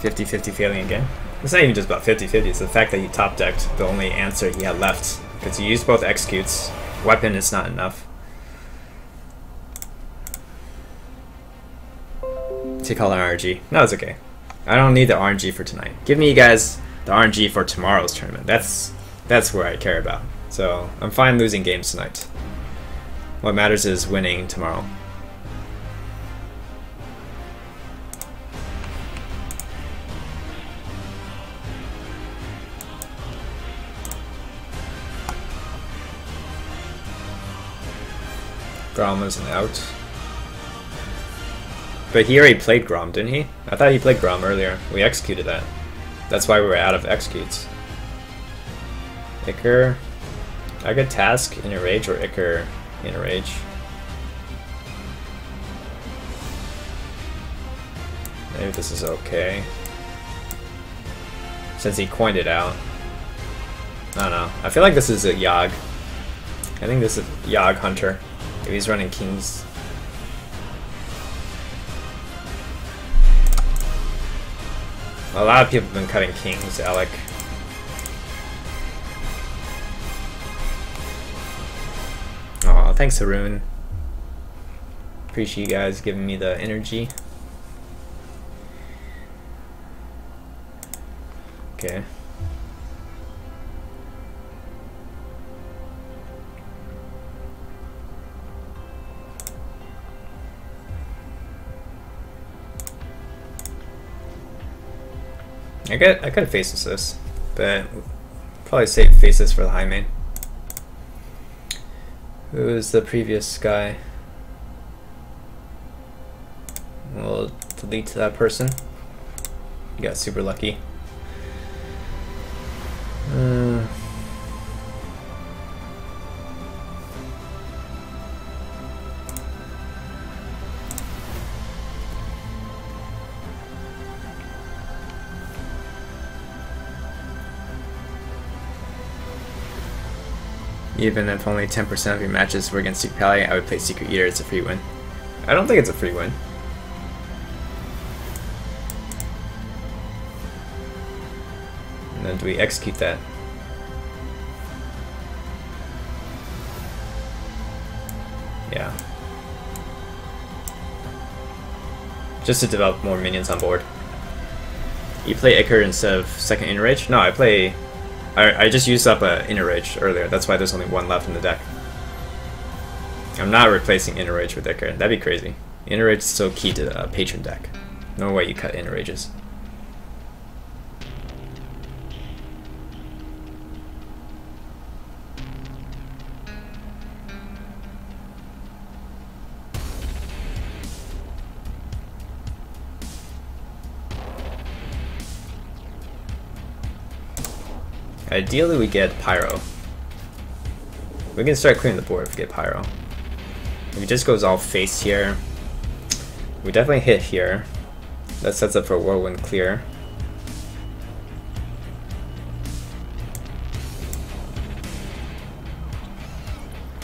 50-50 failing again. It's not even just about 50-50, it's the fact that he top decked the only answer he had left. Because he used both executes. Weapon is not enough. To call an RNG. No, it's okay. I don't need the RNG for tonight. Give me you guys the RNG for tomorrow's tournament. That's that's where I care about. So I'm fine losing games tonight. What matters is winning tomorrow. Grom is an out. But he already played Grom, didn't he? I thought he played Grom earlier. We executed that. That's why we were out of executes. Iker. I could task in a rage or Iker in a rage. Maybe this is okay. Since he coined it out. I don't know. I feel like this is a Yogg. I think this is Yogg Hunter. If he's running Kings. A lot of people have been cutting Kings, Alec. Aw, thanks Haroon. Appreciate you guys giving me the energy. Okay. I could I could faces this, but probably save faces for the high main. Who is the previous guy? We'll delete that person. You got super lucky. Even if only 10% of your matches were against Secret Pally, I would play Secret Eater. It's a free win. I don't think it's a free win. And then do we execute that? Yeah. Just to develop more minions on board. You play Iker instead of second Inner Rage? No, I play I, I just used up a Inner Rage earlier, that's why there's only one left in the deck. I'm not replacing Inner Rage with Iker, that'd be crazy. Inner Rage is still key to the Patron deck. No way you cut Inner Rages. Ideally we get Pyro. We can start clearing the board if we get Pyro. If it just goes all face here, we definitely hit here. That sets up for Whirlwind clear.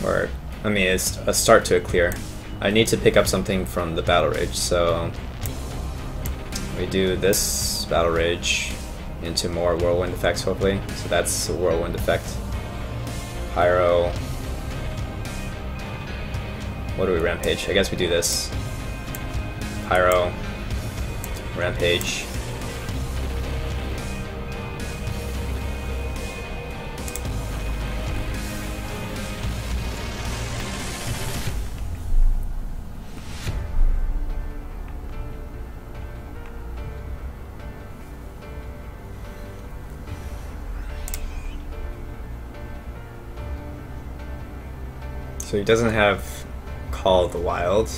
Or, I mean, it's a start to a clear. I need to pick up something from the Battle Rage, so we do this Battle Rage into more whirlwind effects hopefully. So that's a whirlwind effect. Pyro. What do we rampage? I guess we do this. Pyro. Rampage. So he doesn't have Call of the Wild.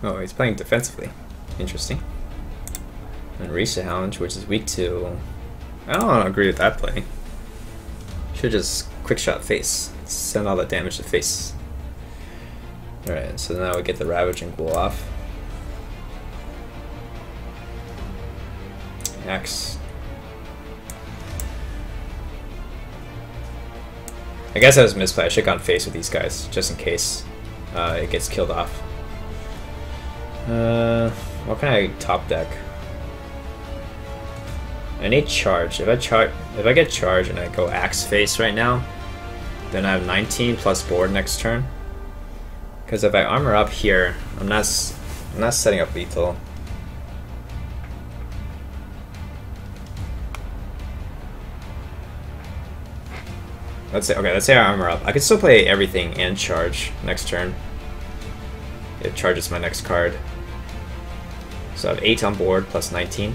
Oh, he's playing defensively. Interesting. And Hound, which is weak to... I don't agree with that play. Should just quick shot face. Send all that damage to face. Alright, so now we get the Ravaging Ghoul off. Axe I guess that was misplay. I should have gone face with these guys, just in case uh, it gets killed off. Uh, what can I top deck? I need charge. If I char if I get charge and I go axe face right now, then I have 19 plus board next turn. Because if I armor up here, I'm not I'm not setting up lethal. Let's say okay, let's say I armor up. I could still play everything and charge next turn. It charges my next card. So I have 8 on board plus 19.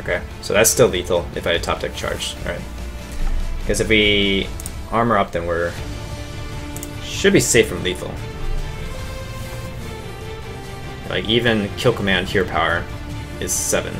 Okay, so that's still lethal if I top deck charge. Alright. Because if we armor up, then we're... Should be safe from lethal. Like, even kill command here power is 7.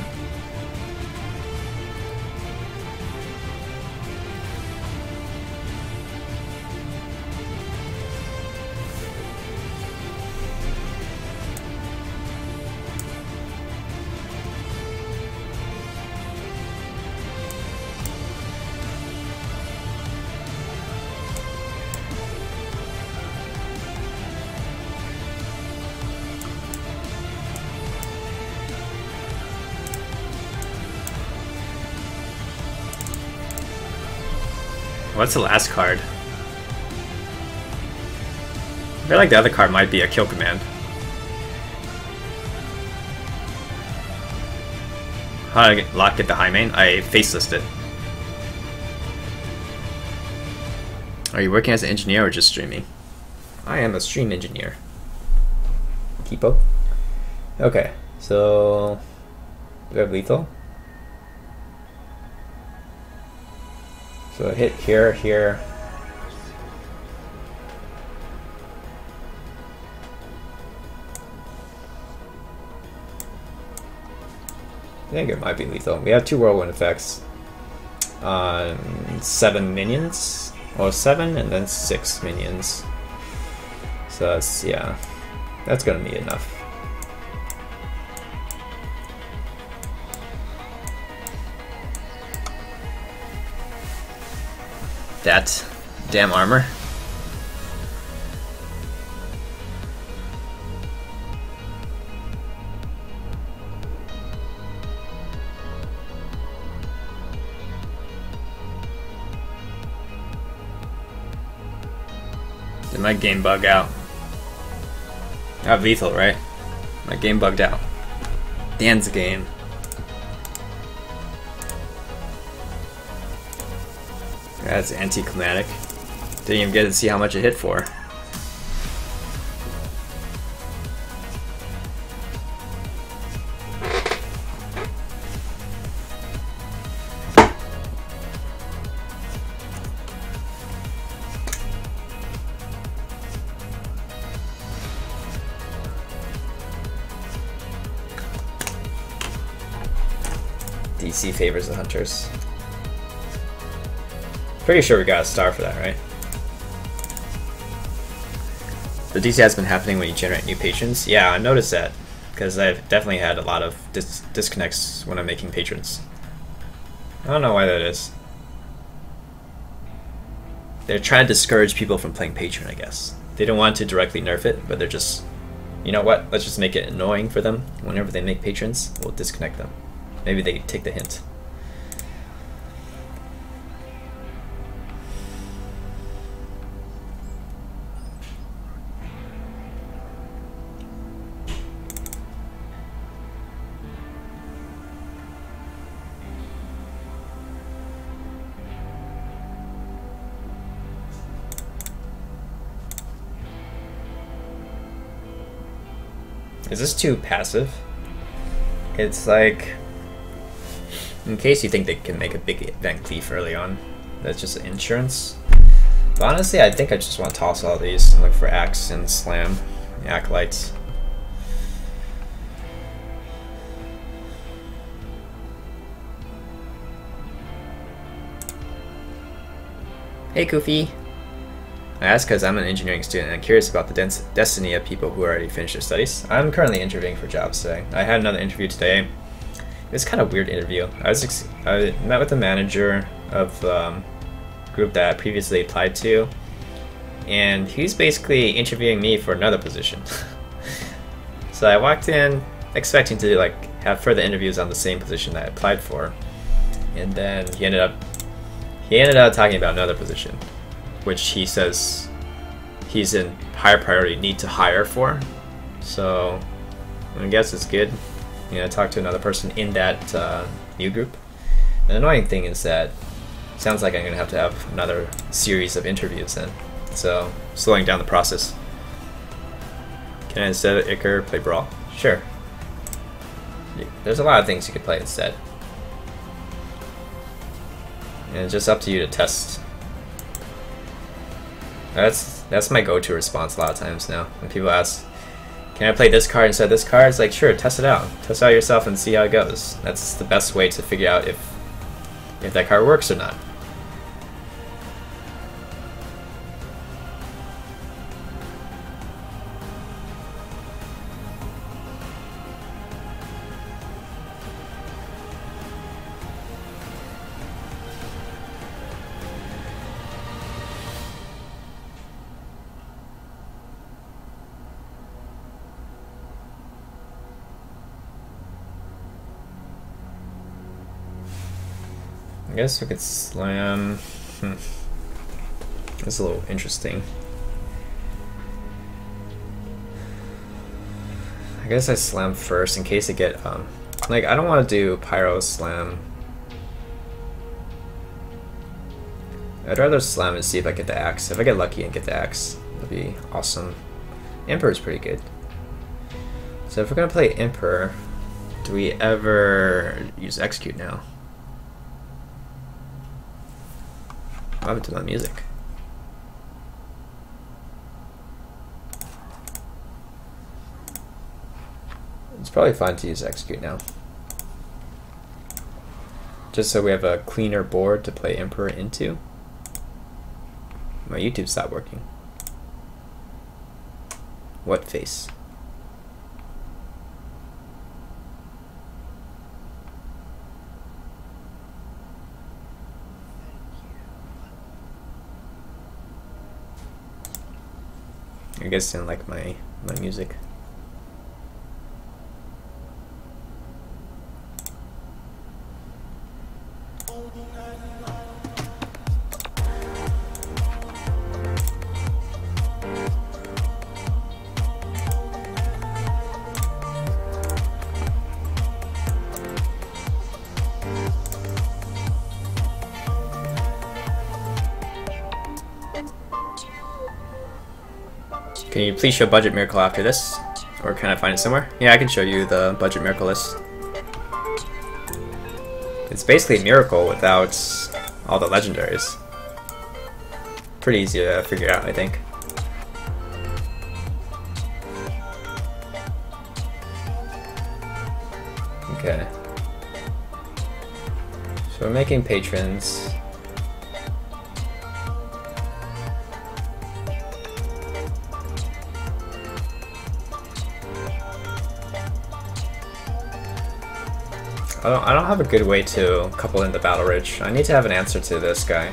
What's the last card? I feel like the other card might be a kill command. How I lock it to main? I facelessed it. Are you working as an engineer or just streaming? I am a stream engineer. Keepo. Okay, so... Do we have lethal? So hit here, here. I think it might be lethal. We have two whirlwind effects. on seven minions. Or seven and then six minions. So that's, yeah. That's gonna be enough. That damn armor. Did my game bug out? Have lethal, right? My game bugged out. DansGame. That's anticlimactic. Didn't even get to see how much it hit for. DC favors the hunters. Pretty sure we got a star for that, right? The DC has been happening when you generate new patrons. Yeah, I noticed that because I've definitely had a lot of dis disconnects when I'm making patrons. I don't know why that is. They're trying to discourage people from playing patron, I guess. They don't want to directly nerf it, but they're just, you know what? Let's just make it annoying for them. Whenever they make patrons, we'll disconnect them. Maybe they take the hint. Is this too passive? It's like, in case you think they can make a big event cleave early on, that's just insurance. But honestly, I think I just want to toss all these and look for Axe and Slam, Acolytes. Hey, Koofy. I ask because I'm an engineering student and I'm curious about the destiny of people who already finished their studies. I'm currently interviewing for jobs today. I had another interview today. It was kind of weird interview. I was I met with the manager of the um, group that I previously applied to, and he's basically interviewing me for another position. So I walked in expecting to like have further interviews on the same position that I applied for, and then he ended up he ended up talking about another position, which he says he's in higher priority need to hire for. So I guess it's good. You know, talk to another person in that uh, new group. The annoying thing is that sounds like I'm gonna have to have another series of interviews then. So slowing down the process. Can I instead of Iker play Brawl? Sure. There's a lot of things you could play instead. And it's just up to you to test. That's that's my go-to response a lot of times now. When people ask, can I play this card instead of this card? It's like, sure, test it out. Test it out yourself and see how it goes. That's the best way to figure out if if that card works or not. Guess we could slam. Hmm. That's a little interesting. I guess I slam first in case I get um like I don't want to do pyro slam. I'd rather slam and see if I get the axe. If I get lucky and get the axe, that'd be awesome. Emperor's pretty good. So if we're gonna play Emperor, do we ever use execute now? What happened to my music? It's probably fine to use execute now. Just so we have a cleaner board to play Emperor into. My YouTube stopped working. What face? I guess didn't like my my music. Can you please show Budget Miracle after this? Or can I find it somewhere? Yeah, I can show you the Budget Miracle list. It's basically a miracle without all the legendaries. Pretty easy to figure out, I think. Okay. So we're making patrons. I don't, I don't have a good way to couple in the Battle Rage. I need to have an answer to this guy.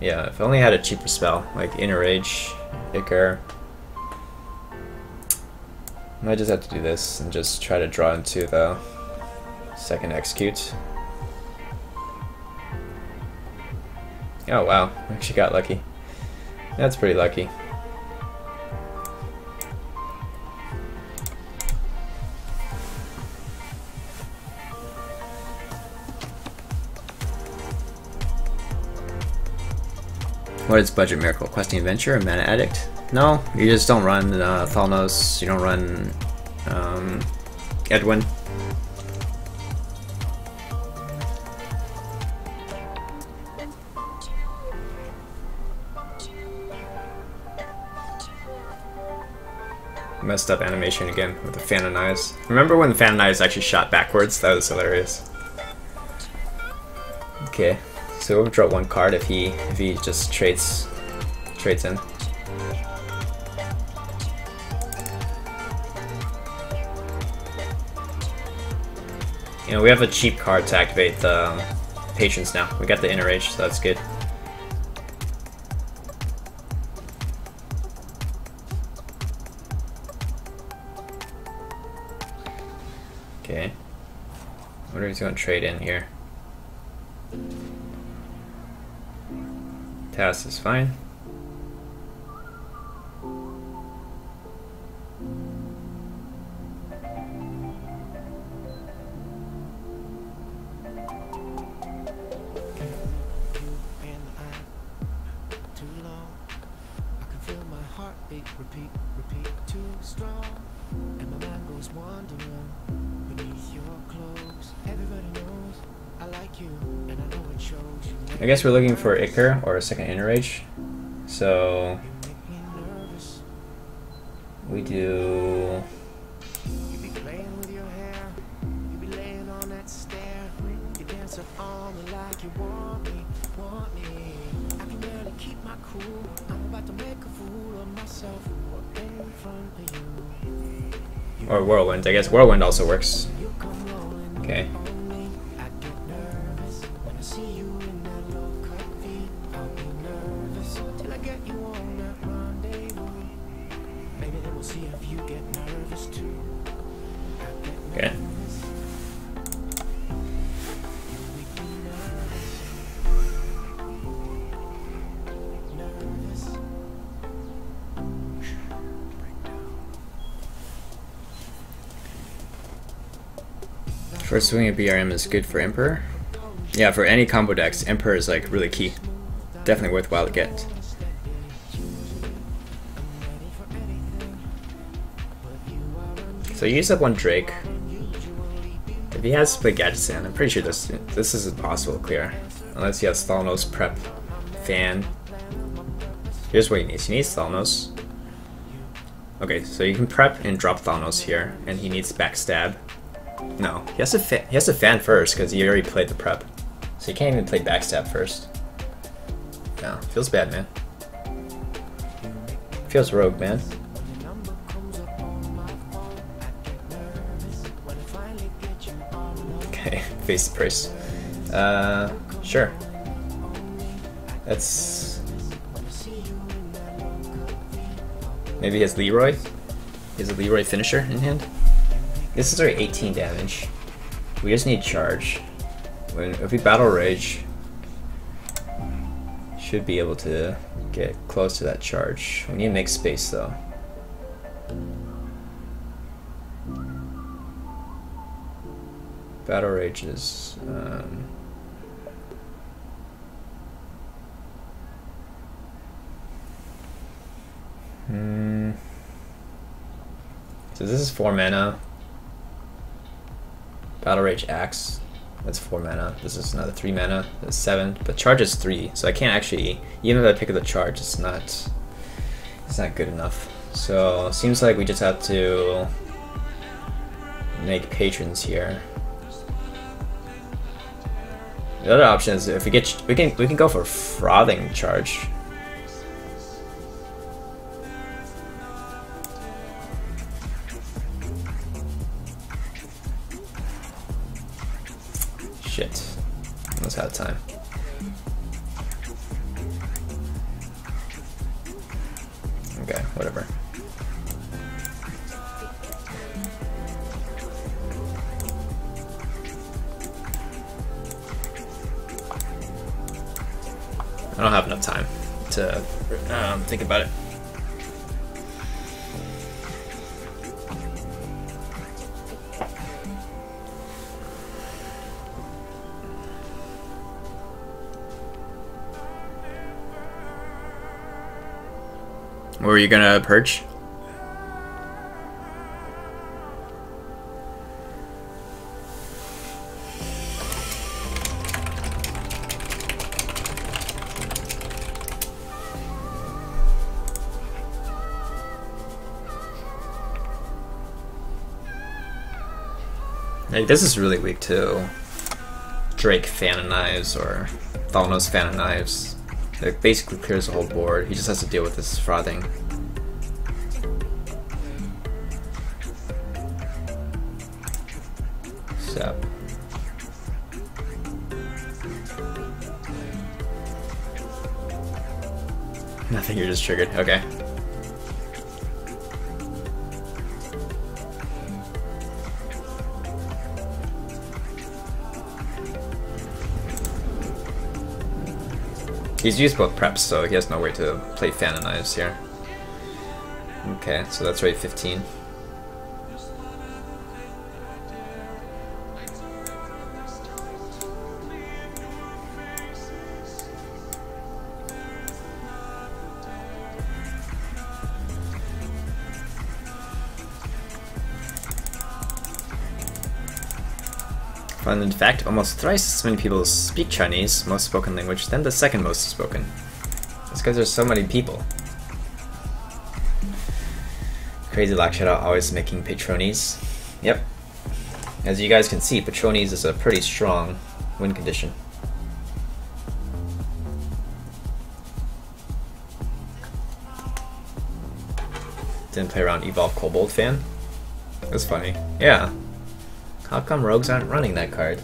Yeah, if I only had a cheaper spell, like Inner Rage, Icar. I just have to do this and just try to draw into the second execute. Oh wow, I actually got lucky. That's pretty lucky. What is Budget Miracle? Questing Adventurer? A Mana Addict? No, you just don't run uh, Thalnos, you don't run um, Edwin. Messed up animation again with the Fan of Knives. Remember when the Fan of Knives actually shot backwards? That was hilarious. Okay, so we'll draw one card if he if he just trades trades in. You know, we have a cheap card to activate the patience now. We got the inner rage, so that's good. He's going to trade in here. Task is fine. I guess we're looking for Iker or a second inner rage. So we do Or Whirlwind. I guess Whirlwind also works. Okay. First swing of BRM is good for Emperor. Yeah, for any combo decks, Emperor is like really key. Definitely worthwhile to get. So you use up one Drake. If he has to play Gadgetzan, I'm pretty sure this this is impossible to clear. Unless he has Thalnos prep fan. Here's what he needs. He needs Thalnos. Okay, so you can prep and drop Thalnos here, and he needs backstab. No, he has to he has to fan first because he already played the prep, so he can't even play backstab first. No, feels bad, man. Feels rogue, man. Okay, face the price. Uh, sure. That's maybe he has Leeroy. He has a Leeroy finisher in hand. This is our 18 damage. We just need charge. When if we battle rage, should be able to get close to that charge. We need to make space though. Battle rage is. Um, hmm. So this is four mana. Battle Rage Axe. That's 4 mana. This is another 3 mana. That's 7. But charge is 3, so I can't actually... Even if I pick up the charge, it's not... It's not good enough. So, seems like we just have to... Make patrons here. The other option is if we get... We can, we can go for frothing charge. Out of time. Okay, whatever. I don't have enough time to um, think about it. Were you gonna perch? Like, this is really weak too. Drake fan knives or Thalnos fan knives. It basically clears the whole board. He just has to deal with this frothing. Nothing, you're just triggered. Okay. He's used both preps, so he has no way to play Fan Knives here. Okay, so that's rate 15. Fun in fact, almost thrice as many people speak Chinese, most spoken language, than the second most spoken. That's because there's so many people. Crazy Lakshaw always making Patronies. Yep. As you guys can see, Patronies is a pretty strong win condition. Didn't play around Evolve Kobold fan. That's funny. Yeah, how come rogues aren't running that card?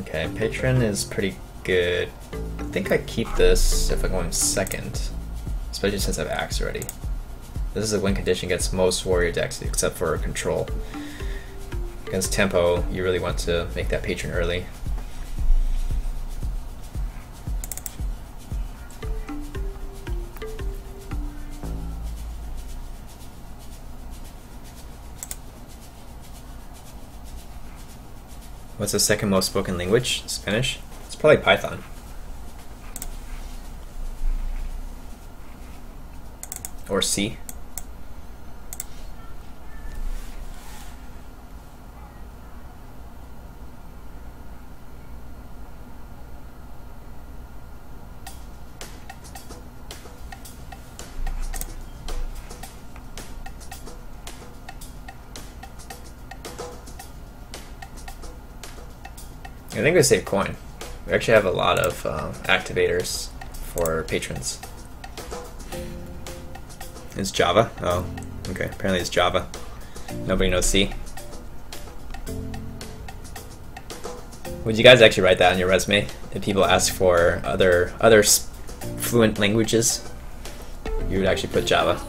Okay, Patron is pretty good. I think I keep this if I'm going second, especially since I have Axe already. This is a win condition against most warrior decks except for control. Against tempo, you really want to make that patron early. What's the second most spoken language? Spanish? It's probably Python. Or C. I think we save coin. We actually have a lot of uh, activators for patrons. It's Java? Oh, okay. Apparently it's Java. Nobody knows C. Would you guys actually write that on your resume if people ask for other other fluent languages? You would actually put Java.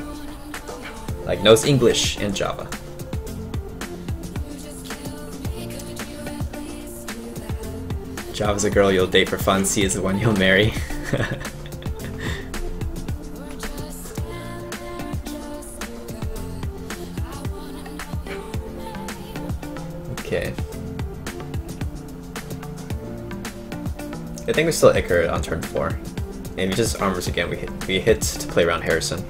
Like knows English and Java. Java's a girl you'll date for fun, C is the one you'll marry. okay. I think we still Icar on turn 4. Maybe just armors again, we hit, we hit to play around Harrison.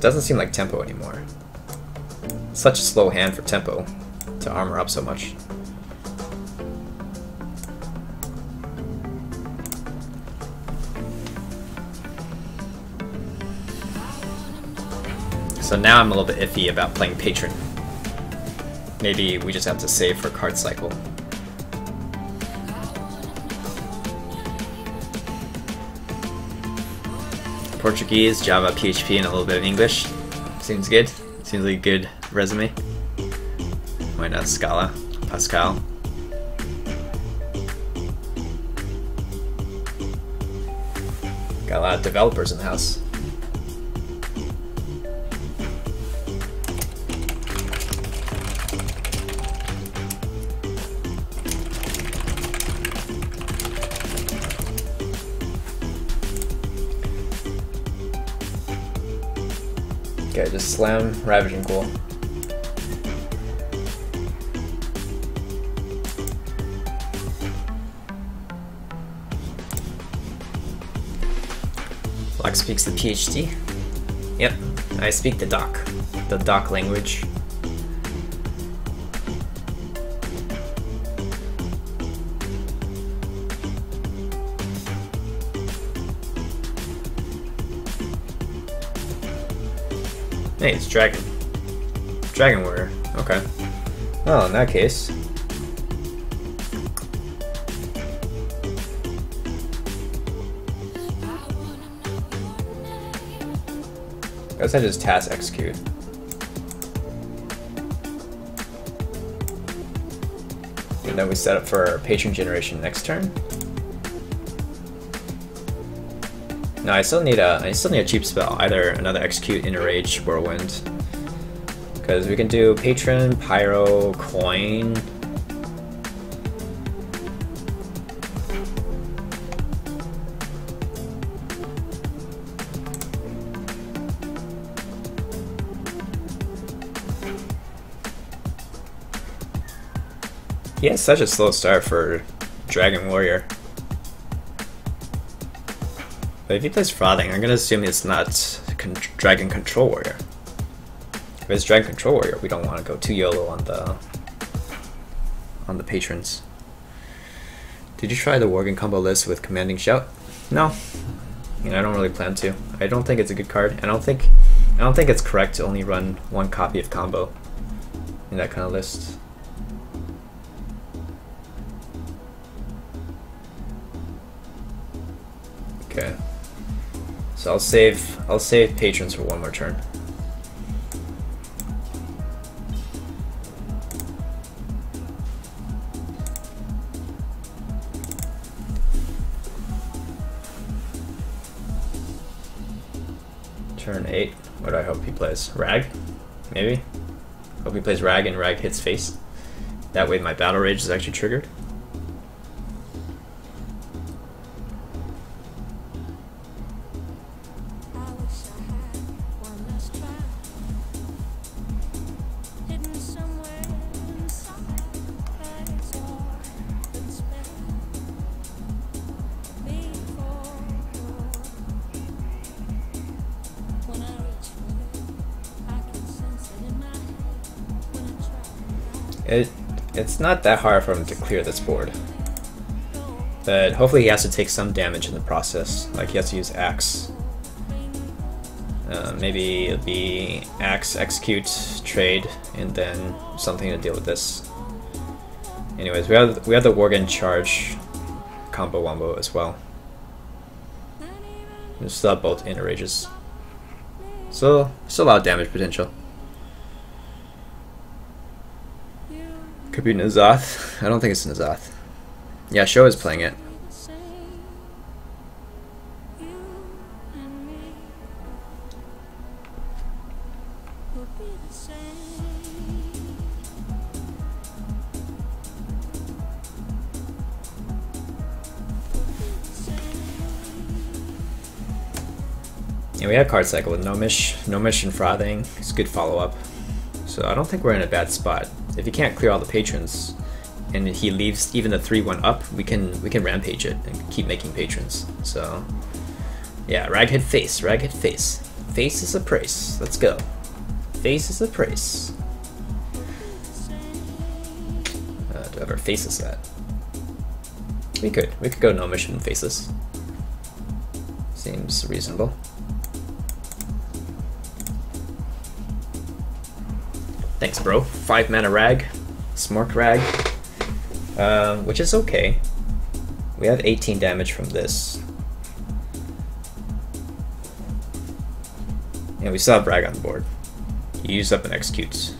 It doesn't seem like tempo anymore. Such a slow hand for tempo to armor up so much. So now I'm a little bit iffy about playing Patron. Maybe we just have to save for card cycle. Portuguese, Java, PHP, and a little bit of English. Seems good. Seems like a good resume. Why not Scala, Pascal? Got a lot of developers in the house. Slam Ravaging Ghoul. Black speaks the PhD. Yep, I speak the doc, the doc language. Hey, it's Dragon. Dragon Warrior. Okay. Well, in that case. I guess I just task execute. And then we set up for our patron generation next turn. No, I still need a I still need a cheap spell, either another execute, inner rage, whirlwind. Because we can do patron, pyro, coin. He has such a slow start for Dragon Warrior. But if he plays Frothing, I'm gonna assume it's not con Dragon Control Warrior. If it's Dragon Control Warrior, we don't want to go too YOLO on the on the patrons. Did you try the Worgen combo list with Commanding Shout? No. I, don't really plan to. I don't think it's a good card. I don't think I don't think it's correct to only run one copy of combo in that kind of list. Okay. So I'll save I'll save patrons for one more turn. Turn eight. What do I hope he plays? Rag? Maybe? Hope he plays Rag and Rag hits face. That way my battle rage is actually triggered. Not that hard for him to clear this board. But hopefully he has to take some damage in the process. Like he has to use Axe. Uh, maybe it'll be Axe, Execute, Trade, and then something to deal with this. Anyways, we have we have the Worgen Charge combo wombo as well. We still have both inner rages. So, still a lot of damage potential. Could be N'Zoth. I don't think it's N'Zoth. Yeah, Show is playing it. Yeah, we had card cycle with Gnomish, Gnomish and Frothing. It's good follow up. So I don't think we're in a bad spot. If he can't clear all the patrons, and he leaves even the three one up, we can we can rampage it and keep making patrons. So yeah, raghead face, raghead face. Face is a price. Let's go. Face is a price. Uh, do have our faces set? We could. We could go no mission faces. Seems reasonable. Thanks, bro. Five mana rag, smork rag, uh, which is okay. We have 18 damage from this. And we still have rag on the board. He used up and executes.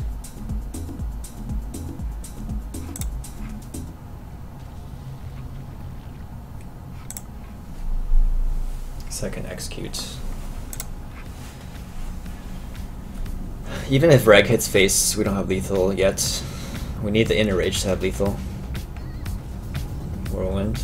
Second execute. Even if Rag hits face, we don't have lethal yet. We need the inner rage to have lethal. Whirlwind.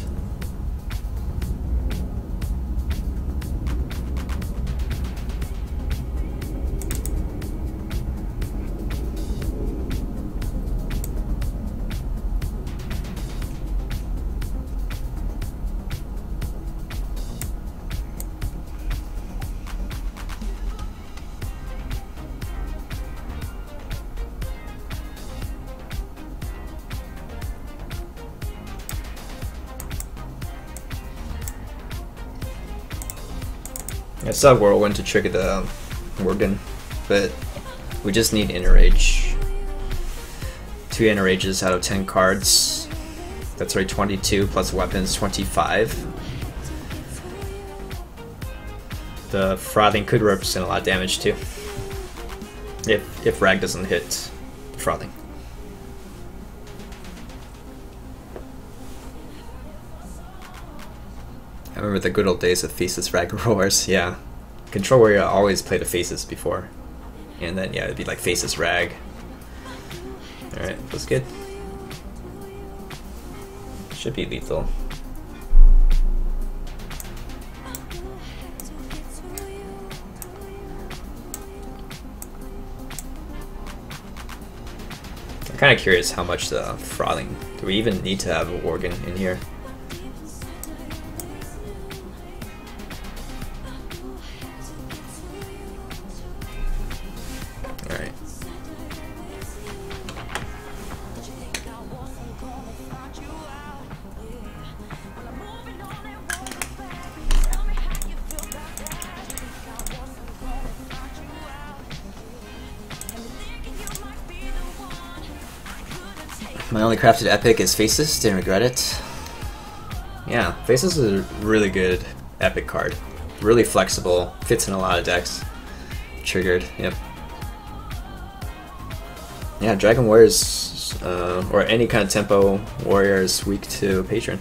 I saw Whirlwind to trigger the um, Worgen, but we just need Inner Rage. Two Inner Rages out of 10 cards. That's right, 22 plus weapons, 25. the frothing could represent a lot of damage too. If if Rag doesn't hit frothing. Remember the good old days of Faceless Rag Roars, yeah. Control Warrior always played a Faces before. And then, yeah, it'd be like Faces Rag. Alright, that's good. Should be lethal. I'm kind of curious how much the frothing. Do we even need to have a organ in here? Only crafted epic is Faces, didn't regret it. Yeah, Faces is a really good epic card. Really flexible, fits in a lot of decks. Triggered, yep. Yeah, Dragon Warriors, uh, or any kind of tempo warrior is weak to Patron.